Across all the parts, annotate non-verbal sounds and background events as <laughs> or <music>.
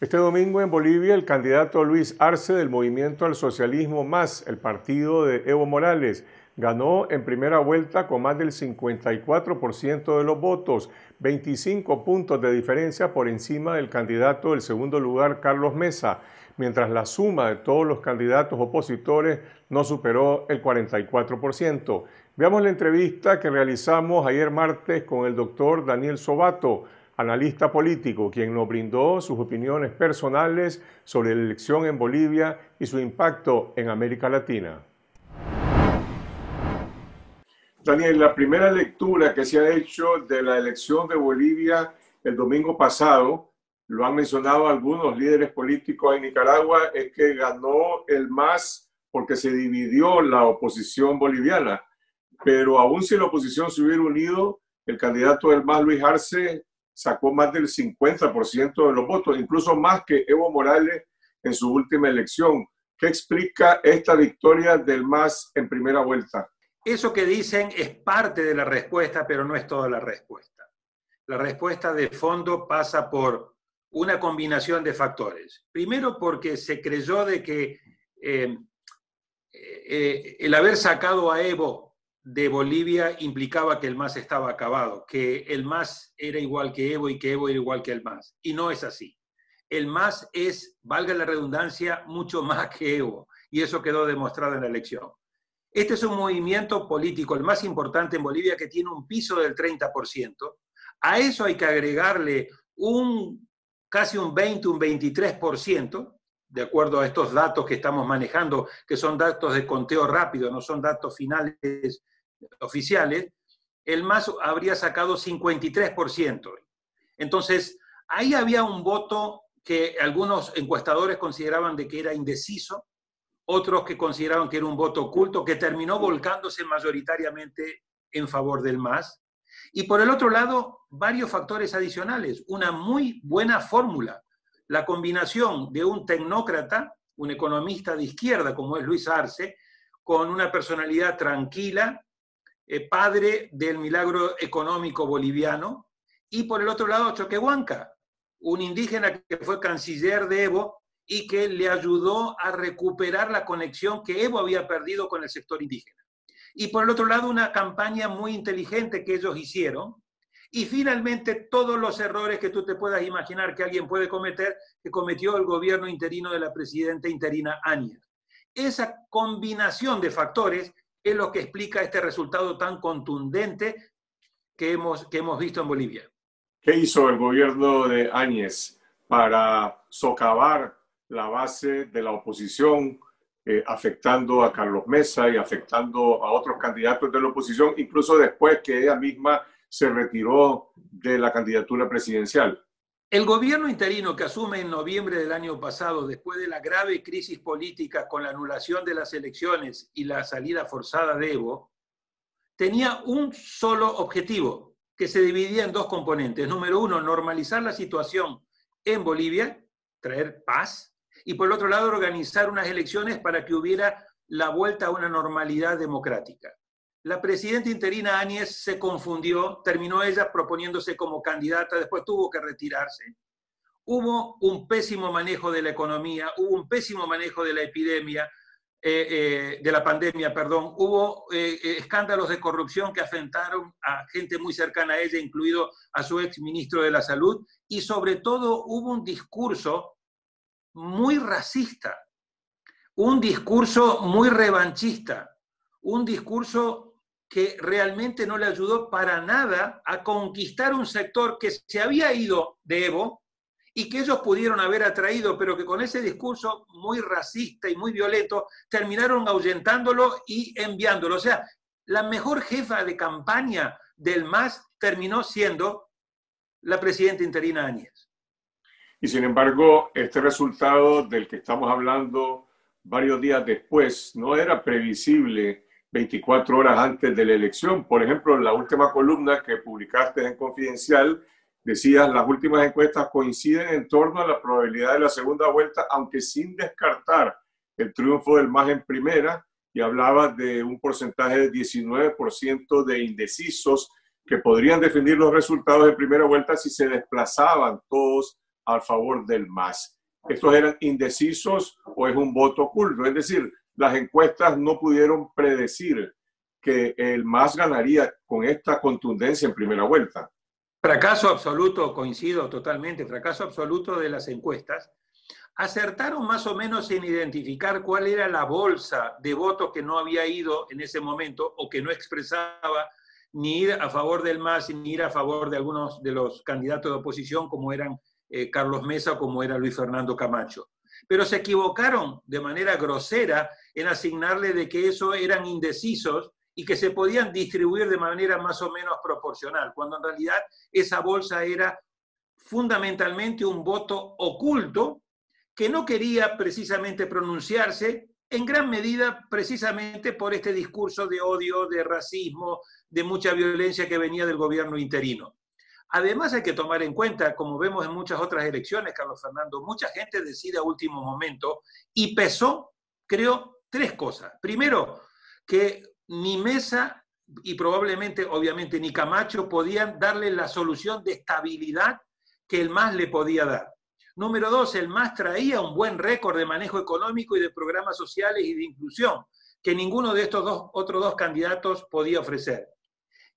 Este domingo en Bolivia, el candidato Luis Arce del Movimiento al Socialismo Más, el partido de Evo Morales, ganó en primera vuelta con más del 54% de los votos, 25 puntos de diferencia por encima del candidato del segundo lugar, Carlos Mesa, mientras la suma de todos los candidatos opositores no superó el 44%. Veamos la entrevista que realizamos ayer martes con el doctor Daniel Sobato, analista político, quien nos brindó sus opiniones personales sobre la elección en Bolivia y su impacto en América Latina. Daniel, la primera lectura que se ha hecho de la elección de Bolivia el domingo pasado, lo han mencionado algunos líderes políticos en Nicaragua, es que ganó el MAS porque se dividió la oposición boliviana. Pero aún si la oposición se hubiera unido, el candidato del MAS, Luis Arce, sacó más del 50% de los votos, incluso más que Evo Morales en su última elección. ¿Qué explica esta victoria del MAS en primera vuelta? Eso que dicen es parte de la respuesta, pero no es toda la respuesta. La respuesta de fondo pasa por una combinación de factores. Primero porque se creyó de que eh, eh, el haber sacado a Evo de Bolivia implicaba que el MAS estaba acabado, que el MAS era igual que Evo y que Evo era igual que el MAS. Y no es así. El MAS es, valga la redundancia, mucho más que Evo. Y eso quedó demostrado en la elección. Este es un movimiento político, el más importante en Bolivia, que tiene un piso del 30%. A eso hay que agregarle un casi un 20, un 23%, de acuerdo a estos datos que estamos manejando, que son datos de conteo rápido, no son datos finales oficiales, el MAS habría sacado 53%. Entonces, ahí había un voto que algunos encuestadores consideraban de que era indeciso, otros que consideraban que era un voto oculto, que terminó volcándose mayoritariamente en favor del MAS. Y por el otro lado, varios factores adicionales. Una muy buena fórmula, la combinación de un tecnócrata, un economista de izquierda como es Luis Arce, con una personalidad tranquila, eh, padre del milagro económico boliviano, y por el otro lado Choquehuanca, un indígena que fue canciller de Evo y que le ayudó a recuperar la conexión que Evo había perdido con el sector indígena. Y por el otro lado, una campaña muy inteligente que ellos hicieron. Y finalmente, todos los errores que tú te puedas imaginar que alguien puede cometer, que cometió el gobierno interino de la presidenta interina Áñez. Esa combinación de factores es lo que explica este resultado tan contundente que hemos, que hemos visto en Bolivia. ¿Qué hizo el gobierno de Áñez para socavar la base de la oposición, eh, afectando a Carlos Mesa y afectando a otros candidatos de la oposición, incluso después que ella misma se retiró de la candidatura presidencial. El gobierno interino que asume en noviembre del año pasado, después de la grave crisis política con la anulación de las elecciones y la salida forzada de Evo, tenía un solo objetivo, que se dividía en dos componentes. Número uno, normalizar la situación en Bolivia, traer paz, y por el otro lado organizar unas elecciones para que hubiera la vuelta a una normalidad democrática. La presidenta interina Áñez se confundió, terminó ella proponiéndose como candidata, después tuvo que retirarse. Hubo un pésimo manejo de la economía, hubo un pésimo manejo de la epidemia, eh, eh, de la pandemia, perdón. Hubo eh, escándalos de corrupción que afectaron a gente muy cercana a ella, incluido a su ex ministro de la Salud, y sobre todo hubo un discurso muy racista, un discurso muy revanchista, un discurso que realmente no le ayudó para nada a conquistar un sector que se había ido de Evo y que ellos pudieron haber atraído, pero que con ese discurso muy racista y muy violento terminaron ahuyentándolo y enviándolo. O sea, la mejor jefa de campaña del MAS terminó siendo la presidenta interina Áñez. Y sin embargo, este resultado del que estamos hablando varios días después no era previsible 24 horas antes de la elección. Por ejemplo, en la última columna que publicaste en Confidencial, decías, las últimas encuestas coinciden en torno a la probabilidad de la segunda vuelta, aunque sin descartar el triunfo del más en primera, y hablabas de un porcentaje de 19% de indecisos que podrían definir los resultados en primera vuelta si se desplazaban todos a favor del MAS. ¿Estos eran indecisos o es un voto oculto? Es decir, las encuestas no pudieron predecir que el MAS ganaría con esta contundencia en primera vuelta. Fracaso absoluto, coincido totalmente, fracaso absoluto de las encuestas. Acertaron más o menos en identificar cuál era la bolsa de votos que no había ido en ese momento o que no expresaba ni ir a favor del MAS ni ir a favor de algunos de los candidatos de oposición como eran eh, Carlos Mesa o como era Luis Fernando Camacho. Pero se equivocaron de manera grosera en asignarle de que eso eran indecisos y que se podían distribuir de manera más o menos proporcional, cuando en realidad esa bolsa era fundamentalmente un voto oculto que no quería precisamente pronunciarse, en gran medida precisamente por este discurso de odio, de racismo, de mucha violencia que venía del gobierno interino. Además hay que tomar en cuenta, como vemos en muchas otras elecciones, Carlos Fernando, mucha gente decide a último momento y pesó, creo, tres cosas. Primero, que ni Mesa y probablemente, obviamente, ni Camacho podían darle la solución de estabilidad que el MAS le podía dar. Número dos, el MAS traía un buen récord de manejo económico y de programas sociales y de inclusión, que ninguno de estos dos, otros dos candidatos podía ofrecer.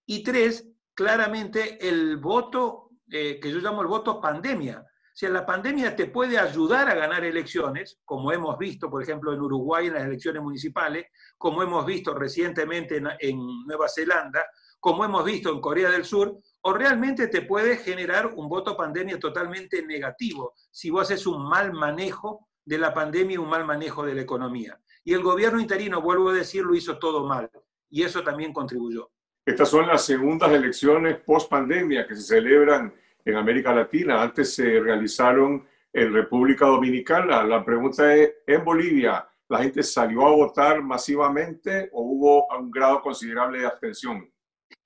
Y tres, claramente el voto, eh, que yo llamo el voto pandemia, si la pandemia te puede ayudar a ganar elecciones, como hemos visto, por ejemplo, en Uruguay en las elecciones municipales, como hemos visto recientemente en, Nueva Zelanda, como hemos visto en Corea del Sur, o realmente te puede generar un voto pandemia totalmente negativo si vos haces un mal manejo de la pandemia y un mal manejo de la economía. Y el gobierno interino, vuelvo a decir, lo hizo todo mal. Y eso también contribuyó. Estas son las segundas elecciones post pandemia que se celebran en América Latina. Antes se realizaron en República Dominicana. La pregunta es, ¿en Bolivia la gente salió a votar masivamente o hubo un grado considerable de abstención?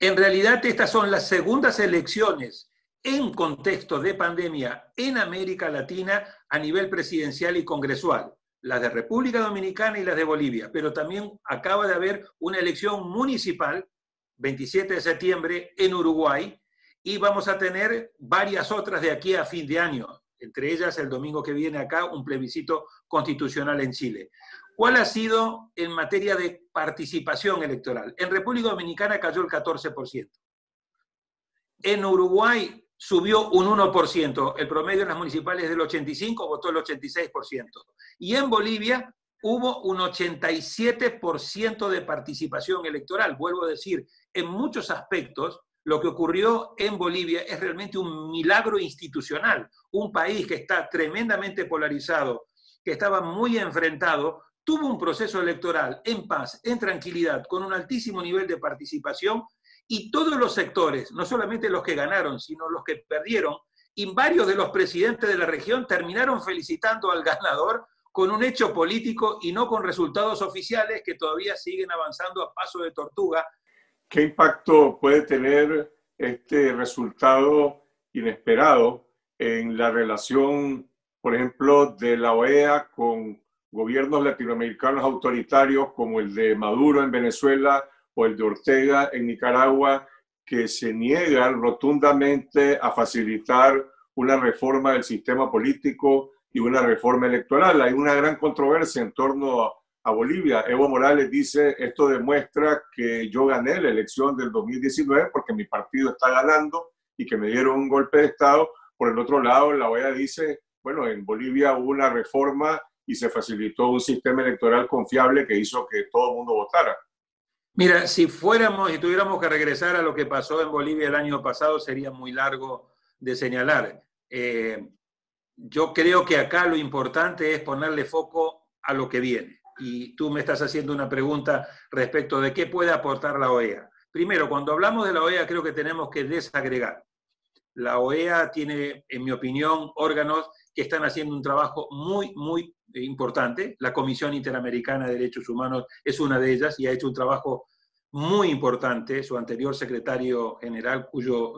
En realidad estas son las segundas elecciones en contexto de pandemia en América Latina a nivel presidencial y congresual, las de República Dominicana y las de Bolivia, pero también acaba de haber una elección municipal, 27 de septiembre, en Uruguay, y vamos a tener varias otras de aquí a fin de año, entre ellas el domingo que viene acá un plebiscito constitucional en Chile. ¿Cuál ha sido en materia de participación electoral? En República Dominicana cayó el 14%. En Uruguay subió un 1%, el promedio en las municipales es del 85, votó el 86%. Y en Bolivia hubo un 87% de participación electoral. Vuelvo a decir, en muchos aspectos, lo que ocurrió en Bolivia es realmente un milagro institucional. Un país que está tremendamente polarizado, que estaba muy enfrentado, tuvo un proceso electoral en paz, en tranquilidad, con un altísimo nivel de participación y todos los sectores, no solamente los que ganaron, sino los que perdieron, y varios de los presidentes de la región terminaron felicitando al ganador con un hecho político y no con resultados oficiales que todavía siguen avanzando a paso de tortuga. ¿Qué impacto puede tener este resultado inesperado en la relación, por ejemplo, de la OEA con gobiernos latinoamericanos autoritarios como el de Maduro en Venezuela o el de Ortega en Nicaragua, que se niegan rotundamente a facilitar una reforma del sistema político y una reforma electoral? Hay una gran controversia en torno a Bolivia. Evo Morales dice, esto demuestra que yo gané la elección del 2019 porque mi partido está ganando y que me dieron un golpe de Estado. Por el otro lado, la OEA dice, bueno, en Bolivia hubo una reforma y se facilitó un sistema electoral confiable que hizo que todo el mundo votara. Mira, si fuéramos y tuviéramos que regresar a lo que pasó en Bolivia el año pasado, sería muy largo de señalar. Eh, yo creo que acá lo importante es ponerle foco a lo que viene y tú me estás haciendo una pregunta respecto de qué puede aportar la OEA. Primero, cuando hablamos de la OEA creo que tenemos que desagregar. La OEA tiene, en mi opinión, órganos que están haciendo un trabajo muy, muy importante. La Comisión Interamericana de Derechos Humanos es una de ellas y ha hecho un trabajo muy importante. Su anterior secretario general, cuyo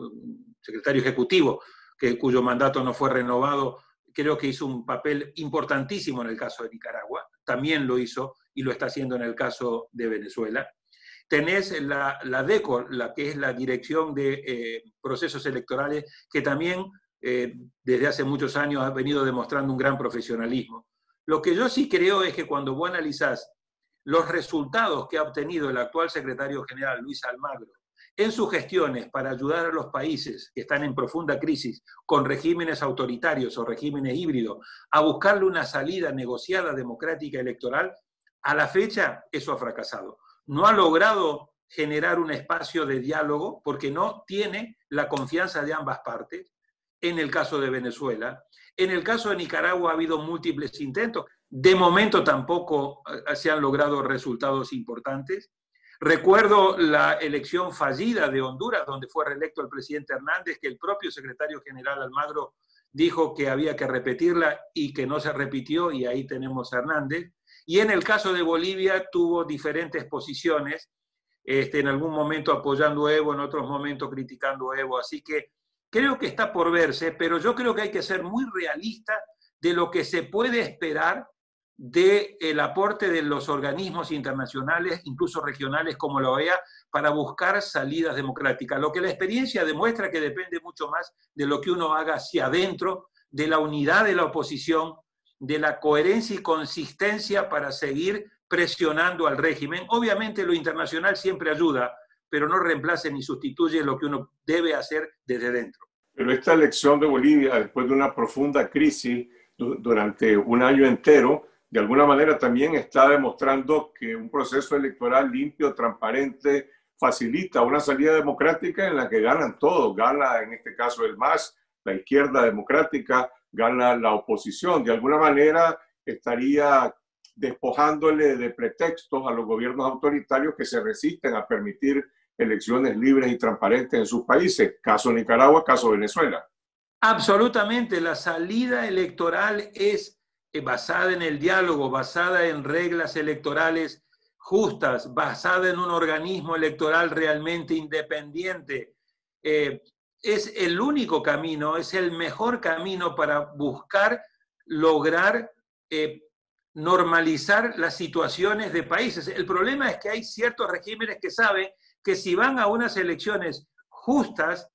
secretario ejecutivo, que, cuyo mandato no fue renovado, creo que hizo un papel importantísimo en el caso de Nicaragua, también lo hizo y lo está haciendo en el caso de Venezuela. Tenés la, la DECO, la que es la Dirección de eh, Procesos Electorales, que también eh, desde hace muchos años ha venido demostrando un gran profesionalismo. Lo que yo sí creo es que cuando vos analizás los resultados que ha obtenido el actual secretario general Luis Almagro en sus gestiones para ayudar a los países que están en profunda crisis con regímenes autoritarios o regímenes híbridos a buscarle una salida negociada, democrática, electoral, a la fecha eso ha fracasado. No ha logrado generar un espacio de diálogo porque no tiene la confianza de ambas partes. En el caso de Venezuela, en el caso de Nicaragua ha habido múltiples intentos. De momento tampoco eh, se han logrado resultados importantes. Recuerdo la elección fallida de Honduras, donde fue reelecto el presidente Hernández, que el propio secretario general Almagro dijo que había que repetirla y que no se repitió, y ahí tenemos a Hernández. Y en el caso de Bolivia tuvo diferentes posiciones, este, en algún momento apoyando a Evo, en otros momentos criticando a Evo. Así que creo que está por verse, pero yo creo que hay que ser muy realista de lo que se puede esperar del aporte de los organismos internacionales, incluso regionales como la OEA, para buscar salidas democráticas. Lo que la experiencia demuestra que depende mucho más de lo que uno haga hacia adentro, de la unidad de la oposición, de la coherencia y consistencia para seguir presionando al régimen. Obviamente lo internacional siempre ayuda, pero no reemplace ni sustituye lo que uno debe hacer desde dentro. Pero esta elección de Bolivia, después de una profunda crisis durante un año entero, de alguna manera también está demostrando que un proceso electoral limpio, transparente, facilita una salida democrática en la que ganan todos. Gana en este caso el MAS, la izquierda democrática, gana la oposición. De alguna manera estaría despojándole de pretextos a los gobiernos autoritarios que se resisten a permitir elecciones libres y transparentes en sus países. Caso Nicaragua, caso Venezuela. Absolutamente, la salida electoral es basada en el diálogo, basada en reglas electorales justas, basada en un organismo electoral realmente independiente. Eh, es el único camino, es el mejor camino para buscar lograr eh, normalizar las situaciones de países. El problema es que hay ciertos regímenes que saben que si van a unas elecciones justas,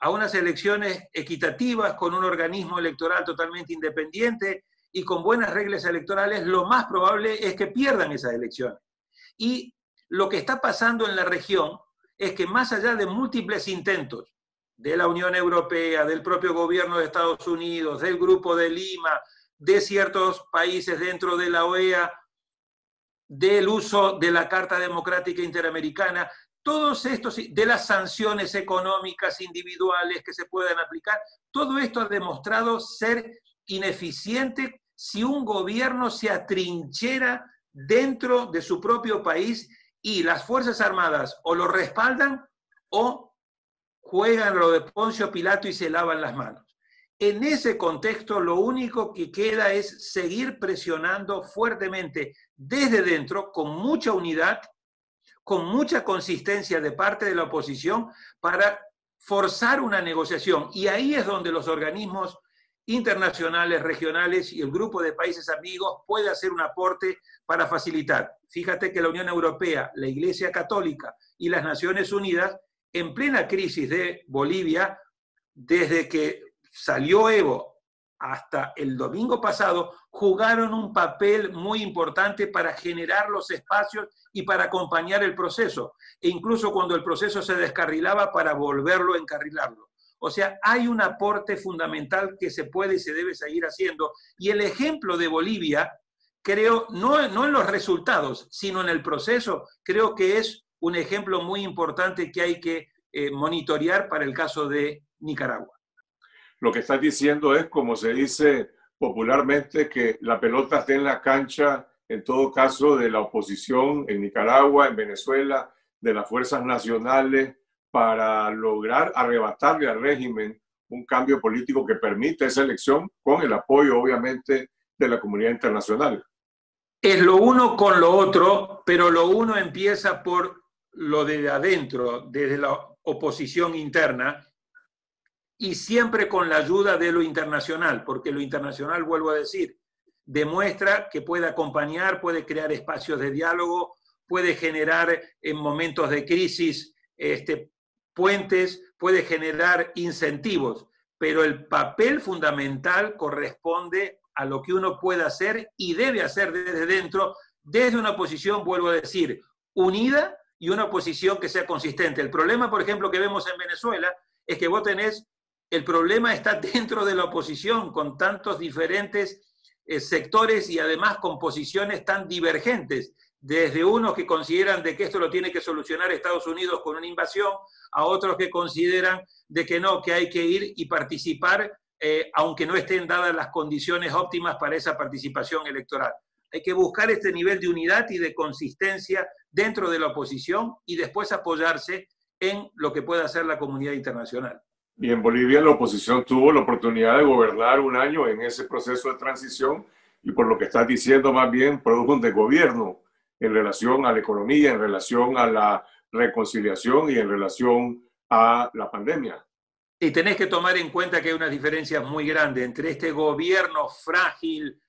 a unas elecciones equitativas, con un organismo electoral totalmente independiente, y con buenas reglas electorales, lo más probable es que pierdan esas elecciones. Y lo que está pasando en la región es que más allá de múltiples intentos de la Unión Europea, del propio gobierno de Estados Unidos, del Grupo de Lima, de ciertos países dentro de la OEA, del uso de la Carta Democrática Interamericana, todos estos, de las sanciones económicas individuales que se puedan aplicar, todo esto ha demostrado ser ineficiente si un gobierno se atrinchera dentro de su propio país y las Fuerzas Armadas o lo respaldan o juegan lo de Poncio Pilato y se lavan las manos. En ese contexto, lo único que queda es seguir presionando fuertemente desde dentro, con mucha unidad, con mucha consistencia de parte de la oposición, para forzar una negociación. Y ahí es donde los organismos internacionales, regionales y el grupo de países amigos puede hacer un aporte para facilitar. Fíjate que la Unión Europea, la Iglesia Católica y las Naciones Unidas, en plena crisis de Bolivia, desde que salió Evo hasta el domingo pasado, jugaron un papel muy importante para generar los espacios y para acompañar el proceso, e incluso cuando el proceso se descarrilaba para volverlo a encarrilarlo. O sea, hay un aporte fundamental que se puede y se debe seguir haciendo. Y el ejemplo de Bolivia, creo, no, en los resultados, sino en el proceso, creo que es un ejemplo muy importante que hay que eh, monitorear para el caso de Nicaragua. Lo que estás diciendo es, como se dice popularmente, que la pelota esté en la cancha, en todo caso, de la oposición en Nicaragua, en Venezuela, de las fuerzas nacionales, para lograr arrebatarle al régimen un cambio político que permita esa elección con el apoyo, obviamente, de la comunidad internacional. Es lo uno con lo otro, pero lo uno empieza por lo de adentro, desde la oposición interna, y siempre con la ayuda de lo internacional, porque lo internacional, vuelvo a decir, demuestra que puede acompañar, puede crear espacios de diálogo, puede generar en momentos de crisis este, puentes, puede generar incentivos, pero el papel fundamental corresponde a lo que uno puede hacer y debe hacer desde dentro, desde una posición, vuelvo a decir, unida y una posición que sea consistente. El problema, por ejemplo, que vemos en Venezuela es que vos tenés, el problema está <laughs> dentro de la oposición, con tantos diferentes eh, sectores y además con posiciones tan divergentes desde unos que consideran de que esto lo tiene que solucionar Estados Unidos con una invasión, a otros que consideran de que no, que hay que ir y participar, eh, aunque no estén dadas las condiciones óptimas para esa participación electoral. Hay que buscar este nivel de unidad y de consistencia dentro de la oposición y después apoyarse en lo que pueda hacer la comunidad internacional. Y en Bolivia la oposición tuvo la oportunidad de gobernar un año en ese proceso de transición y por lo que estás diciendo más bien produjo un desgobierno en relación a la economía, en relación a la reconciliación y en relación a la pandemia. Y tenés que tomar en cuenta que hay unas diferencias muy grandes entre este gobierno frágil,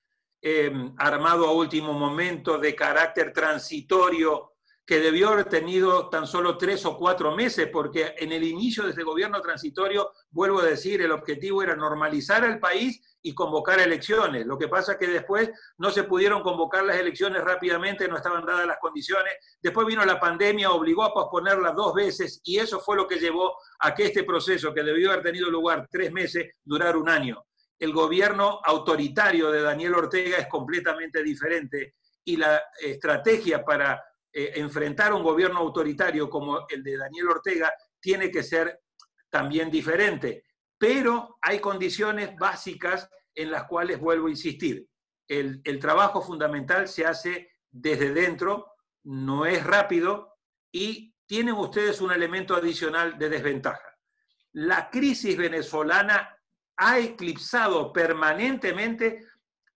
em, armado a último momento, de carácter transitorio, que debió haber tenido tan solo tres o cuatro meses, porque en el inicio de este gobierno transitorio, vuelvo a decir, el objetivo era normalizar el país y convocar elecciones. Lo que pasa es que después no se pudieron convocar las elecciones rápidamente, no estaban dadas las condiciones. Después vino la pandemia, obligó a posponerlas dos veces y eso fue lo que llevó a que este proceso, que debió haber tenido lugar tres meses, durara un año. El gobierno autoritario de Daniel Ortega es completamente diferente y la estrategia para eh, enfrentar un gobierno autoritario como el de Daniel Ortega tiene que ser también diferente. Pero hay condiciones básicas en las cuales vuelvo a insistir. El, el trabajo fundamental se hace desde dentro, no es rápido y tienen ustedes un elemento adicional de desventaja. La crisis venezolana ha eclipsado permanentemente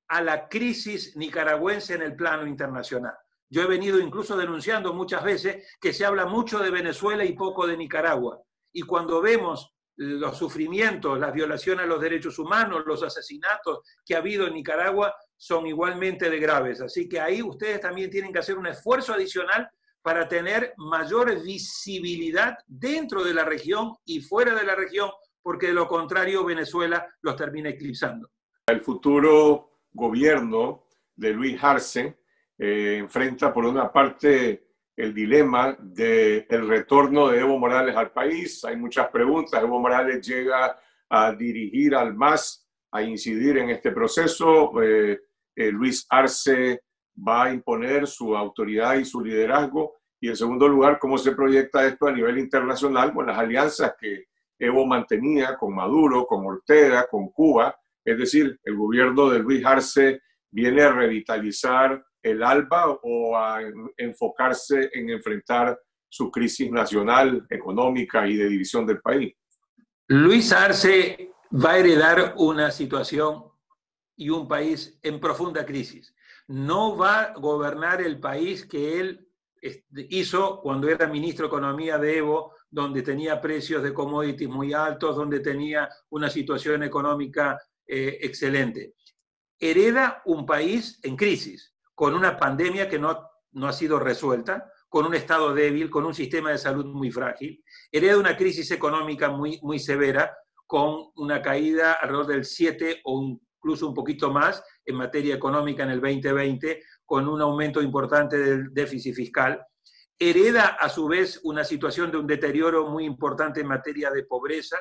a la crisis nicaragüense en el plano internacional. Yo he venido incluso denunciando muchas veces que se habla mucho de Venezuela y poco de Nicaragua. Y cuando vemos los sufrimientos, las violaciones a los derechos humanos, los asesinatos que ha habido en Nicaragua, son igualmente de graves. Así que ahí ustedes también tienen que hacer un esfuerzo adicional para tener mayor visibilidad dentro de la región y fuera de la región, porque de lo contrario Venezuela los termina eclipsando. El futuro gobierno de Luis Arce eh, enfrenta por una parte el dilema del el retorno de Evo Morales al país. Hay muchas preguntas. Evo Morales llega a dirigir al MAS, a incidir en este proceso. Eh, eh, Luis Arce va a imponer su autoridad y su liderazgo. Y en segundo lugar, cómo se proyecta esto a nivel internacional con las alianzas que Evo mantenía con Maduro, con Ortega, con Cuba. Es decir, el gobierno de Luis Arce viene a revitalizar el ALBA o a enfocarse en enfrentar su crisis nacional, económica y de división del país? Luis Arce va a heredar una situación y un país en profunda crisis. No va a gobernar el país que él hizo cuando era ministro de Economía de Evo, donde tenía precios de commodities muy altos, donde tenía una situación económica eh, excelente. Hereda un país en crisis con una pandemia que no, no ha sido resuelta, con un Estado débil, con un sistema de salud muy frágil, hereda una crisis económica muy, muy severa, con una caída alrededor del 7 o incluso un poquito más en materia económica en el 2020, con un aumento importante del déficit fiscal. Hereda a su vez una situación de un deterioro muy importante en materia de pobreza.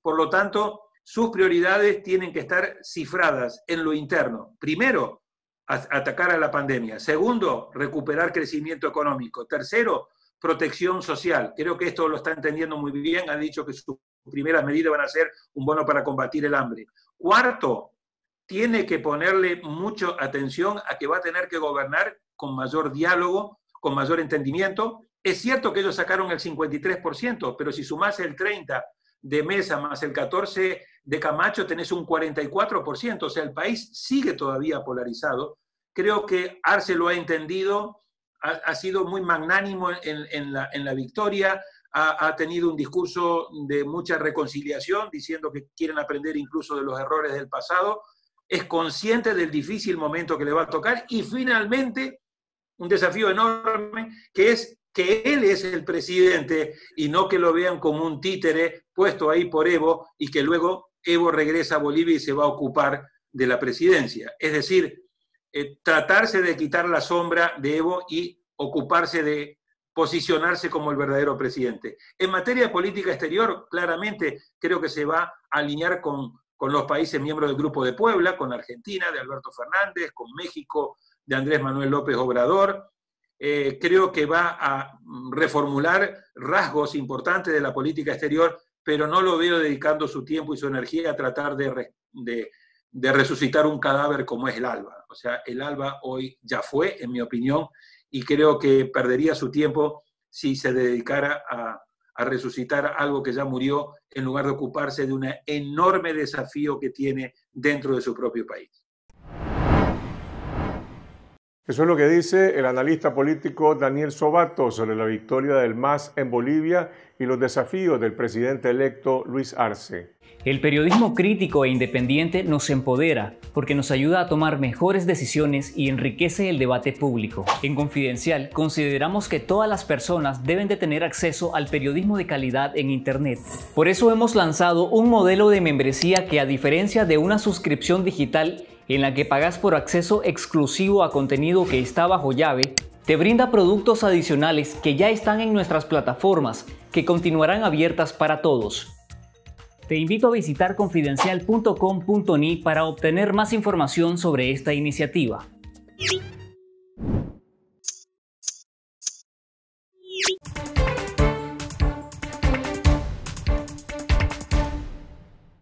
Por lo tanto, sus prioridades tienen que estar cifradas en lo interno. Primero, atacar a la pandemia. Segundo, recuperar crecimiento económico. Tercero, protección social. Creo que esto lo está entendiendo muy bien. Ha dicho que sus primeras medidas van a ser un bono para combatir el hambre. Cuarto, tiene que ponerle mucha atención a que va a tener que gobernar con mayor diálogo, con mayor entendimiento. Es cierto que ellos sacaron el 53%, pero si sumas el 30% de Mesa más el 14% de Camacho tenés un 44%, o sea, el país sigue todavía polarizado. Creo que Arce lo ha entendido, ha, sido muy magnánimo en, la, victoria, ha, tenido un discurso de mucha reconciliación, diciendo que quieren aprender incluso de los errores del pasado, es consciente del difícil momento que le va a tocar y finalmente un desafío enorme que es que él es el presidente y no que lo vean como un títere puesto ahí por Evo y que luego Evo regresa a Bolivia y se va a ocupar de la presidencia. Es decir, eh, tratarse de quitar la sombra de Evo y ocuparse de posicionarse como el verdadero presidente. En materia de política exterior, claramente creo que se va a alinear con, con los países miembros del Grupo de Puebla, con Argentina, de Alberto Fernández, con México, de Andrés Manuel López Obrador. Eh, creo que va a reformular rasgos importantes de la política exterior, pero no lo veo dedicando su tiempo y su energía a tratar de, de, resucitar un cadáver como es el ALBA. O sea, el ALBA hoy ya fue, en mi opinión, y creo que perdería su tiempo si se dedicara a, a resucitar algo que ya murió en lugar de ocuparse de un enorme desafío que tiene dentro de su propio país. Eso es lo que dice el analista político Daniel Sobato sobre la victoria del MAS en Bolivia y los desafíos del presidente electo Luis Arce. El periodismo crítico e independiente nos empodera porque nos ayuda a tomar mejores decisiones y enriquece el debate público. En Confidencial consideramos que todas las personas deben de tener acceso al periodismo de calidad en Internet. Por eso hemos lanzado un modelo de membresía que a diferencia de una suscripción digital en la que pagas por acceso exclusivo a contenido que está bajo llave, te brinda productos adicionales que ya están en nuestras plataformas, que continuarán abiertas para todos. Te invito a visitar confidencial.com.ni para obtener más información sobre esta iniciativa.